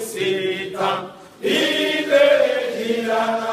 Sita, ile hila na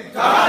Bẹ́ẹ̀ni